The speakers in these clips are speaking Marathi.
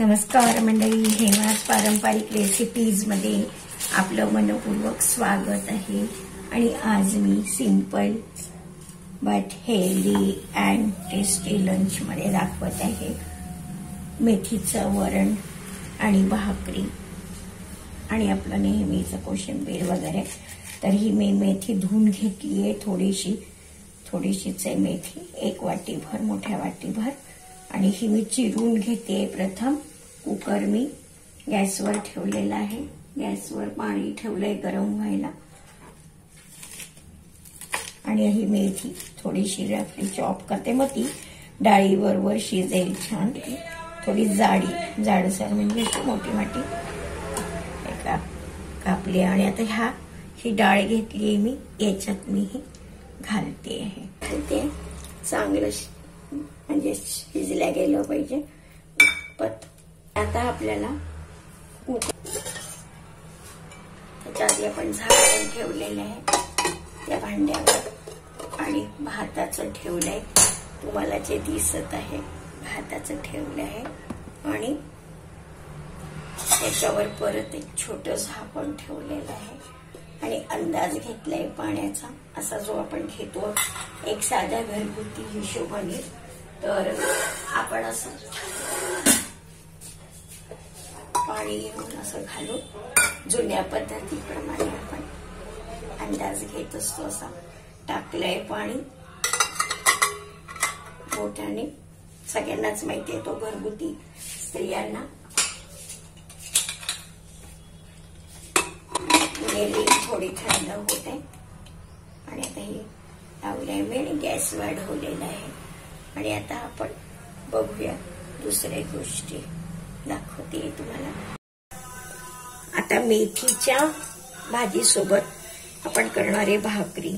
नमस्कार मंडळी हेमास पारंपरिक रेसिपीजमध्ये आपलं मनपूर्वक स्वागत आहे. आणि आज मी simple but healthy and tasty लंचमध्ये दाखवत आहे. मेथीचं वरण आणि भाकरी आणि आपलं नेहमीचं कोशिंबीर वगैरे. तर ही मी मेथी धुवून घेतली आहे थोडीशी. थोडीशीच आहे मेथी एक वाटीभर मोठ्या वाटीभर. आणि ही मी चिरून घेते प्रथम. कुकर मी गॅसवर ठेवलेला आहे. गॅसवर पाणी ठेवलंय गरम व्हायला. आणि ही मेथी थोडीशी रफली चॉप करते. मग ती डाळीबरोबर शिजेल छान. थोडी जाडी. जाडसर म्हणजे अशी मोठी मोठी कापली. आणि आता ह्या ही डाळ घेतली मी. याच्यात मी ही घालते आहे. ते चांगलं म्हणजे शिजल्या गेलं पाहिजे. पत आता आपल्याला त्याच्या आधी आपण झाकण ठेवलेलं आहे त्या भांड्यावर. आणि भाताचं ठेवलंय तुम्हाला जे दिसत आहे भाताचं ठेवलं आहे. आणि त्याच्यावर परत एक छोट झाकण ठेवलेलं आहे. आणि अंदाज घेतलाय पाण्याचा. असा जो आपण घेतो एक साध्या घरगुती हिशोबाने. तर आपण असं पाणी घेऊन असं घालून जुन्या पद्धतीप्रमाणे आपण अंदाज घेत असतो असा. टाकलंय पाणी. मोठ्याने. सगळ्यांनाच माहिती आहे तो घरगुती स्त्रियांना. गेली थोडी थंड होते. आणि आता हे लावलंय मी आणि गॅस वाढवलेला आहे. आणि आता आपण बघूया दुसऱ्या गोष्टी. दाखवते तुम्हाला. आता मेथीच्या भाजीसोबत आपण करणारे भाकरी.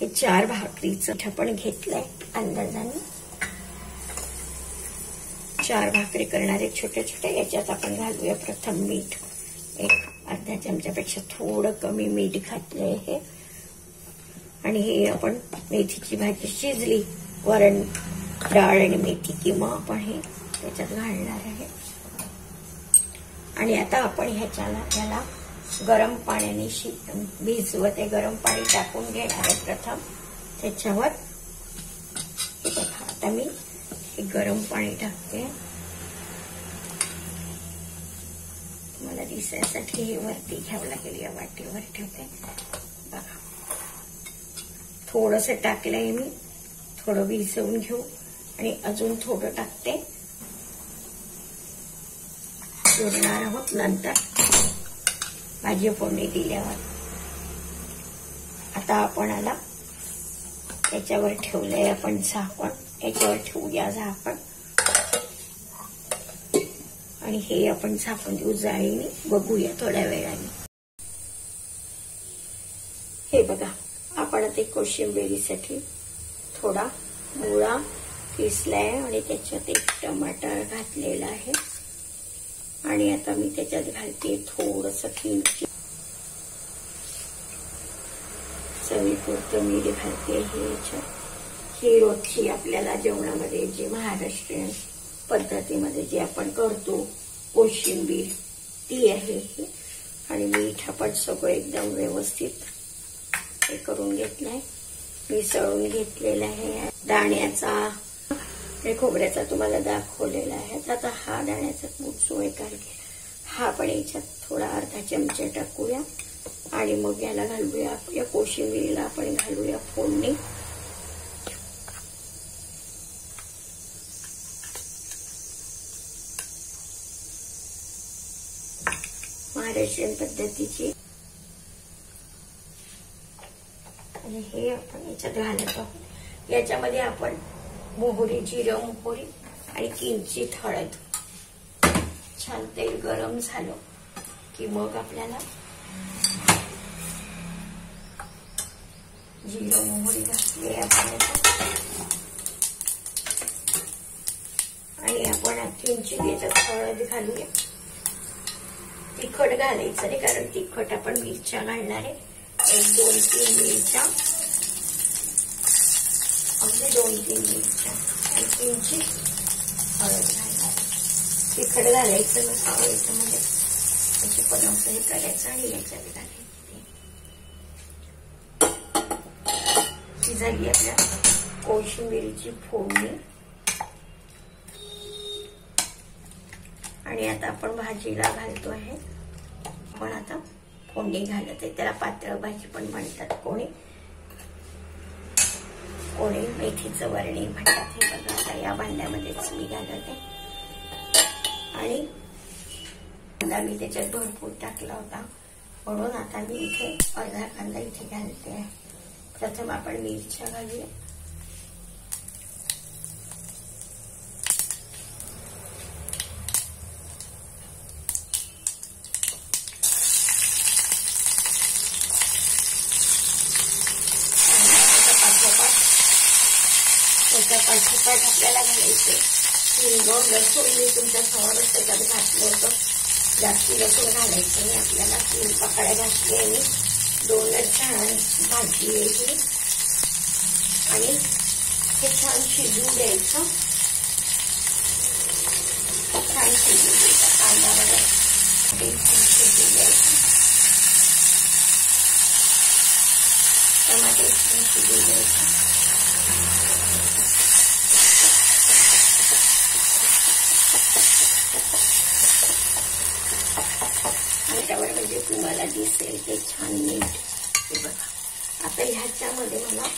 हे चार भाकरीचं आपण घेतलंय अंदाजाने. चार भाकरी करणारे छोटे छोटे याच्यात आपण घालूया प्रथम मीठ. एक अर्ध्या चमच्यापेक्षा थोडं कमी मीठ घातलंय हे. आणि हे आपण मेथीची भाजी शिजली. वरण डाळ आणि मेथी किंवा आपण हे त्याच्यात घालणार आहे. आणि आता आपण ह्याच्याला त्याला गरम पाण्याने शि भिजव ते गरम पाणी टाकून घेणार आहे प्रथम. त्याच्यावर बघा आता मी हे गरम पाणी टाकते. मला दिसायसाठी हे वरती घ्यावं लागेल या वाटीवर ठेवते. बघा. थोडस टाकलंय मी थोडं भिजवून घेऊ आणि अजून थोडं टाकते. जोडणार आहोत नंतर. भाजी फोडणी दिल्यावर. आता आपण आला. याच्यावर ठेवलंय आपण झाकण. याच्यावर ठेवूया झाकण. आणि हे आपण झाकण देऊ जाळीने. बघूया थोड्या वेळाने. हे बघा. आपण आता कोशिंबिरीसाठी थोडा मुळा किसलाय आणि त्याच्यात एक टमाटर घातलेला आहे. आणि आता मी त्याच्यात घालते थोडस किमची चवीपुरतं मीठ घालते हे याच्यात ही रोजची आपल्याला जेवणामध्ये जे महाराष्ट्रीयन पद्धतीमध्ये जे आपण करतो कोशिंबीर ती आहे ही. आणि मीठ आपण सगळं एकदम व्यवस्थित हे करून घेतलंय. मिसळून घेतलेलं आहे. दाण्याचा हे खोबऱ्याचा तुम्हाला दाखवलेला आहे. आता हा दाण्याचा कूट सोय आहे हा पण याच्यात थोडा अर्धा चमचा टाकूया. आणि मग याला घालूया या कोशिंबिरीला आपण घालूया फोडणी. महाराष्ट्रीयन पद्धतीची. आणि हे आपण याच्यात घालत आहोत. याच्यामध्ये आपण मोहरी जिरं मोहरी आणि किंचित हळद छान तेल गरम झालं की मग आपल्याला जिरं मोहरी घातली आपण आणि आपण किंचित याच्यात हळद घालूया. तिखट घालायचं नाही कारण तिखट आपण मिरच्या घालणार आहे. एक दोन तीन मिरच्या. अगदी दोन तीन मिनिट आणि किंचित हळद घालायला तिखट घालायचं नसतं याच्यामध्ये त्याची पण असं हे करायचं आणि याच्यात घालायचं झाली आपल्या कोशिंबिरीची फोडणी आणि आता आपण भाजीला घालतो आहे. पण आता फोडणी घालत आहे. त्याला पातळ भाजी पण म्हणतात. कोणी कोडे मेथीचं वरणी म्हणतात हे बघा आता या भांड्यामध्येच मी घालत. आहे आणि कांदा मी त्याच्यात भरपूर टाकला होता. म्हणून आता मी इथे अर्धा कांदा इथे घालते. आहे प्रथम आपण मिरच्या घालूया. त्याच्या आपल्याला घालायचे हिंग लसूण मी तुमच्या समोरच त्याच्यात घातलं होतं. जास्ती लसूण घालायचं मी आपल्याला. तीन पकड्या घातली आणि दोनच छान भाजी आहे ही आणि हे छान शिजू द्यायचं छान शिजू द्यायचं कांदा वगैरे छान शिजू द्यायचं टमाटे छान शिजू द्यायचं त्याच्यावर म्हणजे तुम्हाला दिसेल ते छान मीठ हे बघा. आता ह्याच्यामध्ये मला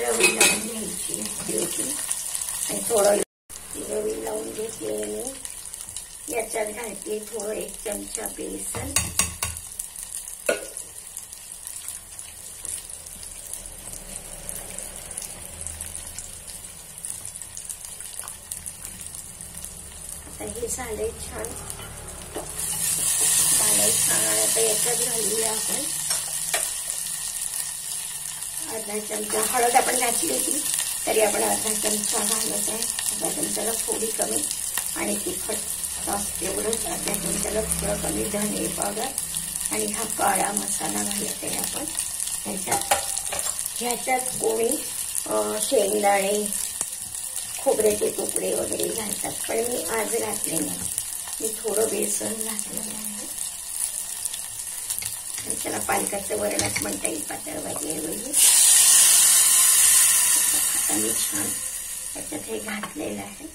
रवी लावून घ्यायची होती आणि थोडं रवी लावून घेतली मी. याच्यात घालते थोडं एक चमचा बेसन. आता हे झालंय छान. झालंय छान आता याच्यात घालूया आपण अर्धा चमचा हळद आपण घातली होती तरी आपण अर्धा चमचा घालत आहे अर्धा चमचाला थोडी कमी आणि तिखट सॉस एवढंच अर्ध्या चमचाला थोडं कमी धने पावडर आणि हा काळा मसाला घालत आहे आपण ह्याच्यात ह्याच्यात कोणी शेंगदाणे खोबऱ्याचे तुकडे वगैरे घालतात. पण मी आज घातले नाही. मी थोडं बेसन घातलेलं आहे. त्याला पालकाचं वरणच म्हणता येईल पातळ भाजी ऐवजी आता मी छान त्याच्यात हे घातलेलं आहे.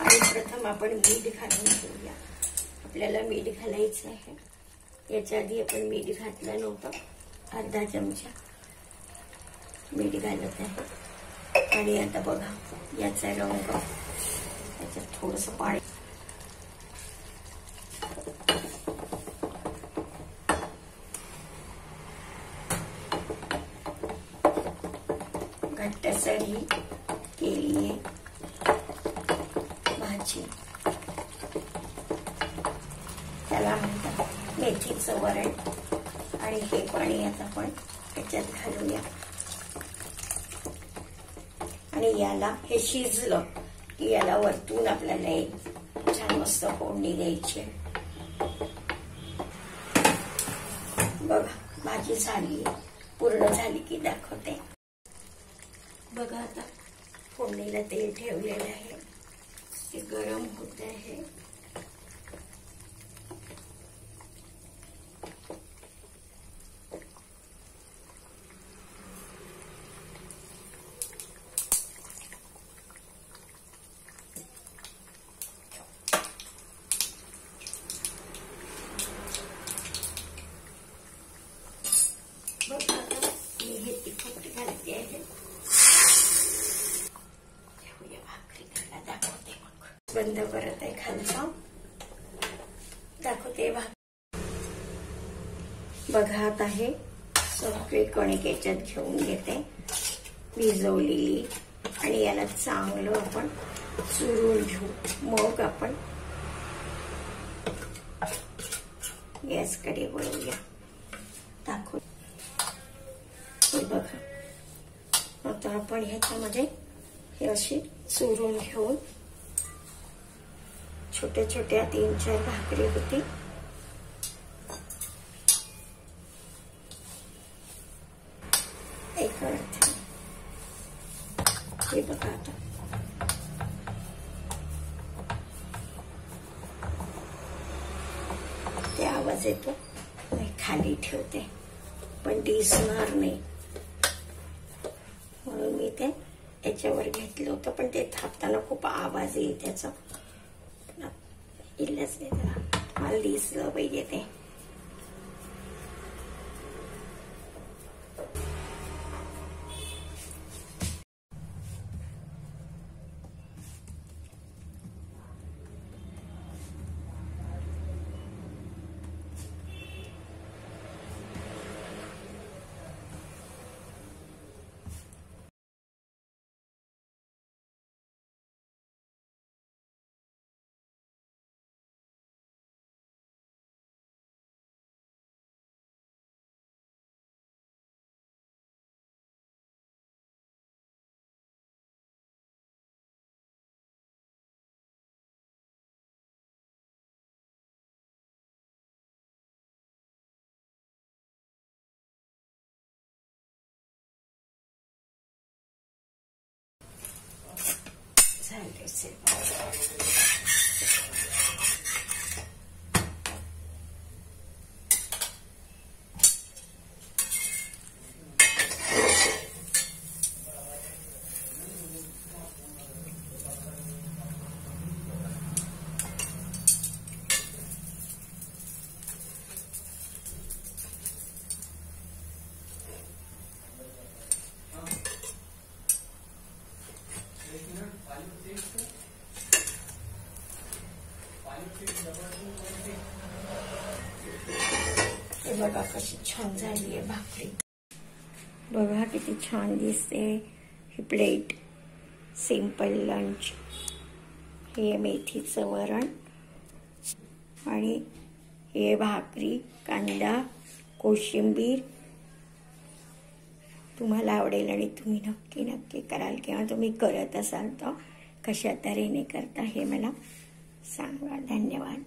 आणि प्रथम आपण मीठ घालून घेऊया. आपल्याला मीठ घालायचं आहे. याच्या आधी आपण मीठ घातलं नव्हतं. अर्धा चमचा मीठ घालत आहे. आणि आता बघा याचा रंग त्याच्यात थोडस पाणी. घट्टसर ही केली भाजी। त्याला म्हणतात मेथीचं वरण आणि हे पाणी आता आपण त्याच्यात घालूया. आणि याला हे शिजलं की याला वरतून आपल्याला एक छान मस्त फोडणी द्यायची बघा भाजी झाली पूर्ण झाली की दाखवते. बघा आता फोडणीला तेल ठेवलेलं आहे. ते गरम होत आहे बघा आता मी हे तिखट घालते आहे ठेवूया भाकरी खायला दाखवते मग बंद करत आहे खालचा. दाखवते बघात बघा आता सगळे कणिक याच्यात घेऊन घेते. भिजवलेली. आणि याला चांगलं आपण चुरून घेऊ. मग आपण गॅसकडे वळूया दाखवू. हे बघा. आता आपण ह्याच्यामध्ये हे अशी चुरून घेऊन छोट्या छोट्या तीन चार भाकरी होती. एक अर्थ. हे बघा आता. ते आवाज येतो. खाली ठेवते. पण दिसणार नाही. म्हणून मी ते याच्यावर घेतलं होतं पण ते थापताना खूप आवाज येईल त्याचा. इल्लच नाही त्याला मला दिसलं बघा कशी छान झाली आहे भाकरी. बघा किती छान दिसते. ही प्लेट सिंपल लंच हे मेथीचं वरण. आणि हे भाकरी कांदा कोशिंबीर. तुम्हाला आवडेल आणि तुम्ही नक्की नक्की कराल किंवा तुम्ही करत असाल तर कशा तऱ्हेने करता हे मला सांगा. धन्यवाद.